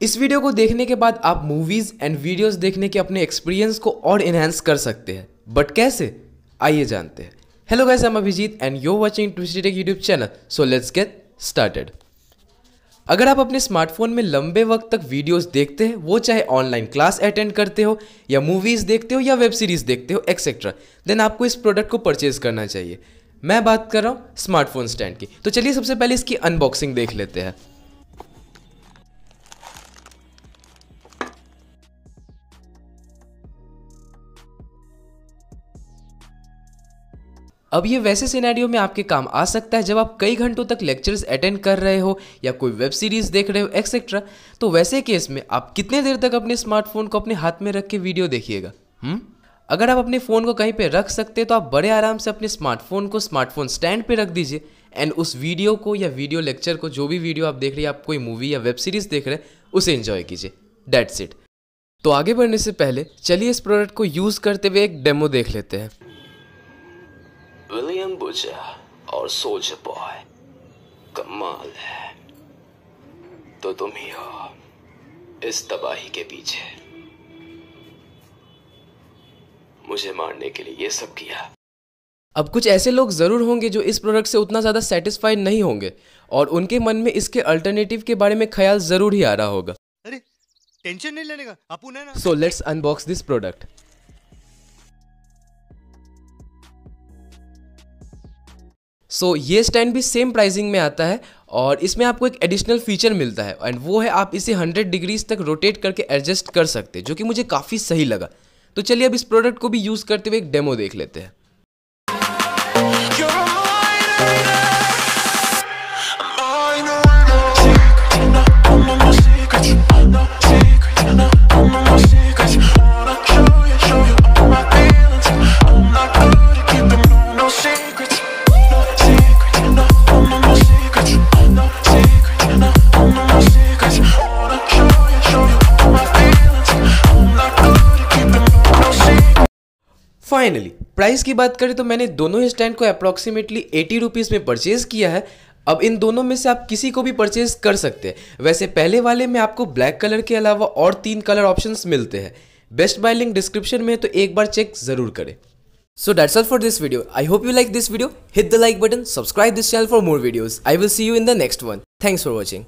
इस वीडियो को देखने के बाद आप मूवीज़ एंड वीडियोस देखने के अपने एक्सपीरियंस को और इनहेंस कर सकते हैं। बट कैसे? आइए जानते हैं। Hello I am Abhijeet and you watching twisty tech YouTube channel so let's get started अगर आप अपने स्मार्टफ़ोन में लंबे वक्त तक वीडियोस देखते हैं, वो चाहे ऑनलाइन क्लास अटेंड करते हो, या मूवीज़ देखते हो, या वेब सीरीज़ देखते हो एक्सेट्रा देन आपको इस प्रोडक्ट को परचेज करना चाहिए। मैं बात कर रहा हूँ स्मार्टफ़ोन स्टैंड की। तो चलिए सबसे पहले इसकी अनबॉक्सिंग देख लेते हैं। अब ये वैसे सिनेरियो में आपके काम आ सकता है जब आप कई घंटों तक लेक्चर्स अटेंड कर रहे हो या कोई वेब सीरीज़ देख रहे हो एक्सेट्रा तो वैसे केस में आप कितने देर तक अपने स्मार्टफ़ोन को अपने हाथ में रख के वीडियो देखिएगा? हम्म? अगर आप अपने फ़ोन को कहीं पे रख सकते हैं तो आप बड़े आराम से अपने स्मार्टफ़ोन को स्मार्टफ़ोन स्टैंड पे रख दीजिए। एंड उस वीडियो को या वीडियो लेक्चर को, जो भी वीडियो आप देख रहे हैं आप कोई मूवी या वेब सीरीज़ देख रहे हैं, उसे एंजॉय कीजिए। डेट्स इट तो आगे बढ़ने से पहले, चलिए इस प्रोडक्ट को यूज़ करते हुए एक डेमो देख लेते हैं। बुचा और सोल्जर बॉय कमाल है। तो तुम ही हो इस तबाही के पीछे। मुझे मारने के लिए ये सब किया। अब कुछ ऐसे लोग ज़रूर होंगे जो इस प्रोडक्ट से उतना ज़्यादा सेटिस्फाइड नहीं होंगे और उनके मन में इसके अल्टरनेटिव के बारे में ख्याल ज़रूर ही आ रहा होगा। अरे टेंशन नहीं लेने का अपुन है ना so let's unbox this product so so, ये स्टैंड भी सेम प्राइसिंग में आता है और इसमें आपको एक एडिशनल फीचर मिलता है एंड वो है आप इसे 100 डिग्रीज तक रोटेट करके एडजस्ट कर सकते हैं जो कि मुझे काफ़ी सही लगा। तो चलिए अब इस प्रोडक्ट को भी यूज़ करते हुए एक डेमो देख लेते हैं। फाइनली प्राइस की बात करें तो मैंने दोनों ही स्टैंड को अप्रॉक्सीमेटली एटी रुपीज़ में परचेज़ किया है अब इन दोनों में से आप किसी को भी परचेज कर सकते हैं वैसे पहले वाले में आपको ब्लैक कलर के अलावा और तीन कलर ऑप्शंस मिलते हैं बेस्ट बाय लिंक डिस्क्रिप्शन में है तो एक बार चेक ज़रूर करें So that's all for this video. I hope you like this video. Hit the like button, subscribe this channel for more videos. I will see you in the next one. Thanks for watching.